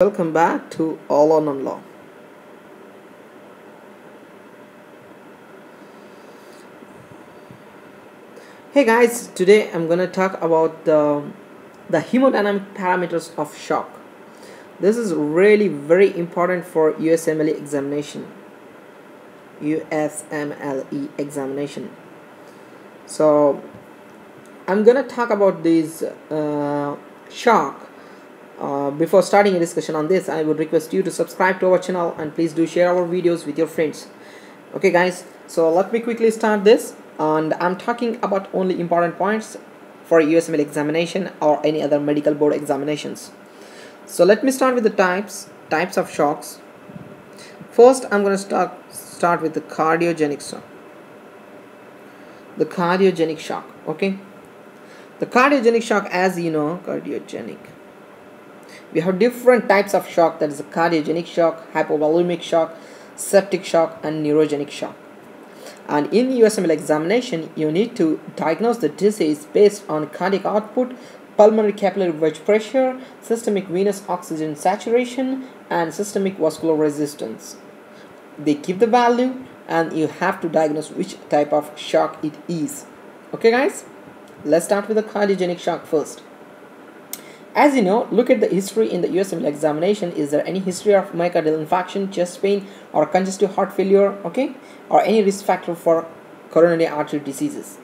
Welcome back to All or None Law. Hey guys, today I'm gonna talk about the the hemodynamic parameters of shock. This is really very important for USMLE examination. USMLE examination. So I'm gonna talk about this uh, shock uh, before starting a discussion on this i would request you to subscribe to our channel and please do share our videos with your friends. Okay guys so let me quickly start this. And i'm talking about only important points for USMLE examination or any other medical board examinations. So let me start with the types types of shocks. First i'm going to start start with the cardiogenic shock. The cardiogenic shock okay? The cardiogenic shock as you know cardiogenic we have different types of shock. That is cardiogenic shock hypovolemic shock septic shock and neurogenic shock. And in USMLE examination you need to diagnose the disease based on cardiac output pulmonary capillary wedge pressure systemic venous oxygen saturation and systemic vascular resistance. They give the value and you have to diagnose which type of shock it is. Okay guys? Let's start with the cardiogenic shock first as you know, look at the history in the USMLE examination. Is there any history of myocardial infarction, chest pain, or congestive heart failure? Okay, or any risk factor for coronary artery diseases?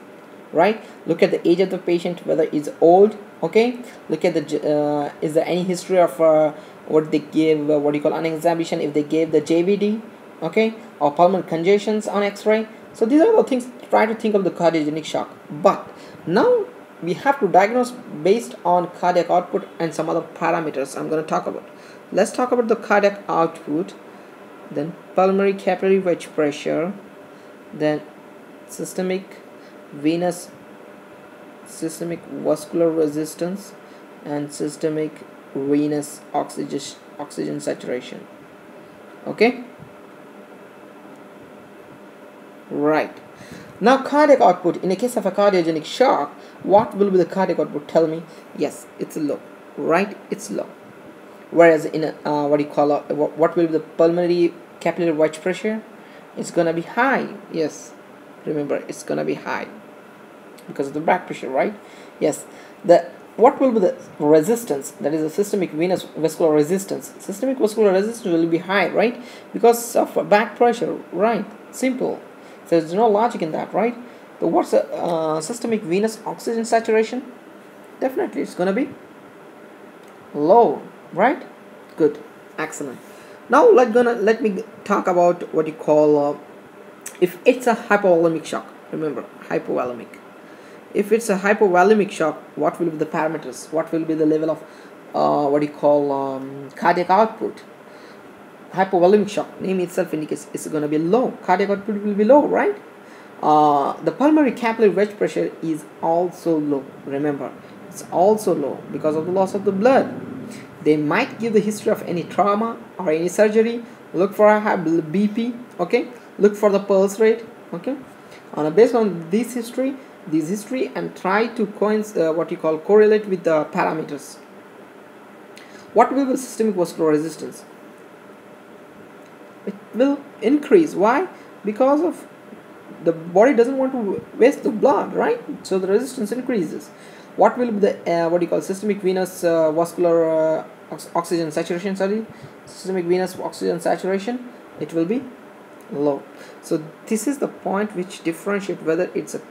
Right. Look at the age of the patient, whether it's old. Okay. Look at the uh, is there any history of uh, what they give, uh, what do you call an examination? If they gave the JVD, okay, or pulmonary congestions on X-ray. So these are the things. Try to think of the cardiogenic shock. But now we have to diagnose based on cardiac output and some other parameters I'm going to talk about. Let's talk about the cardiac output, then pulmonary capillary wedge pressure, then systemic venous systemic vascular resistance and systemic venous oxygen oxygen saturation. Okay? Right. Now cardiac output in a case of a cardiogenic shock, what will be the cardiac output? Tell me. Yes, it's low. Right? It's low. Whereas in a, uh, what do you call a, what will be the pulmonary capillary wedge pressure? It's gonna be high. Yes. Remember, it's gonna be high because of the back pressure, right? Yes. The what will be the resistance? That is the systemic venous vascular resistance. Systemic vascular resistance will be high, right? Because of back pressure, right? Simple. So there's no logic in that, right? But what's a uh, systemic venous oxygen saturation? Definitely, it's gonna be low, right? Good, excellent. Now let gonna let me talk about what you call uh, if it's a hypovolemic shock. Remember, hypovolemic. If it's a hypovolemic shock, what will be the parameters? What will be the level of uh, what you call um, cardiac output? Hypovolemic shock name itself indicates it's going to be low. Cardiac output will be low right? Uh, the pulmonary capillary wedge pressure is also low. Remember it's also low because of the loss of the blood. They might give the history of any trauma or any surgery. Look for a bp okay? Look for the pulse rate okay? And based on this history this history and try to coincide uh, what you call correlate with the parameters. What will be systemic vascular resistance it will increase. Why? Because of the body doesn't want to waste the blood right? So the resistance increases. What will be the uh, what do you call systemic venous uh, vascular uh, ox oxygen saturation sorry? Systemic venous oxygen saturation it will be low. So this is the point which differentiate whether it's a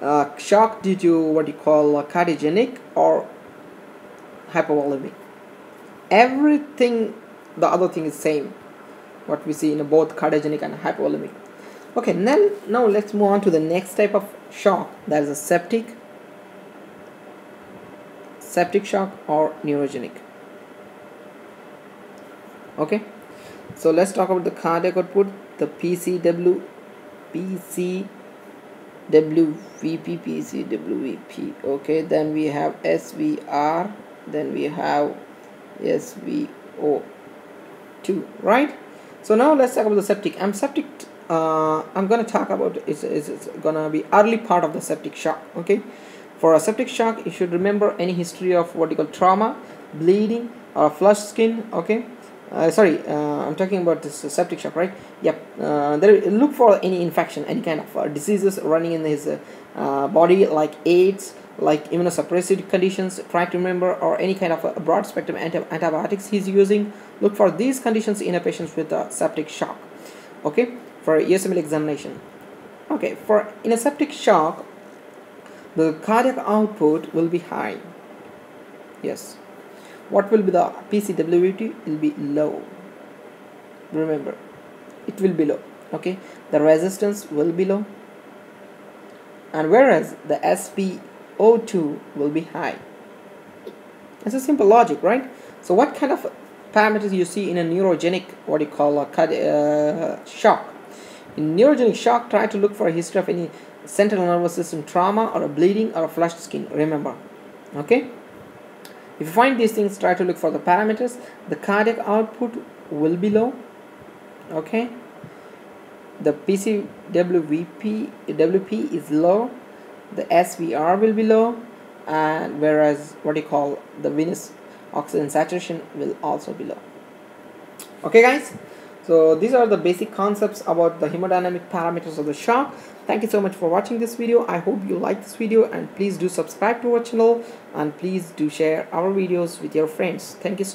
uh, shock due to what you call cardiogenic or hypovolemic. Everything the other thing is same what we see in both cardiogenic and hypovolemic. Okay then now let's move on to the next type of shock. That is a septic septic shock or neurogenic. Okay so let's talk about the cardiac output the PCW PCW okay then we have SVR then we have SVO2 right so now let's talk about the septic. I'm septic uh, i'm going to talk about it's, it's, it's gonna be early part of the septic shock okay? For a septic shock you should remember any history of what you call trauma bleeding or flush skin okay? Uh, sorry uh, I'm talking about this septic shock right? Yep uh, there look for any infection any kind of uh, diseases running in his uh, body like AIDS like immunosuppressive conditions try to remember or any kind of a broad spectrum anti antibiotics he's using look for these conditions in a patient with a septic shock. Okay? For USMLE examination. Okay for in a septic shock the cardiac output will be high. Yes. What will be the PCWT will be low. Remember it will be low. Okay? The resistance will be low. And whereas the SpO2 will be high it's a simple logic right so what kind of parameters you see in a neurogenic what you call a uh, shock in neurogenic shock try to look for a history of any central nervous system trauma or a bleeding or a flushed skin remember okay if you find these things, try to look for the parameters. The cardiac output will be low. Okay. The PCWP WP is low. The SVR will be low, and whereas what you call the venous oxygen saturation will also be low. Okay, guys. So these are the basic concepts about the hemodynamic parameters of the shock. Thank you so much for watching this video. I hope you like this video and please do subscribe to our channel and please do share our videos with your friends. Thank you so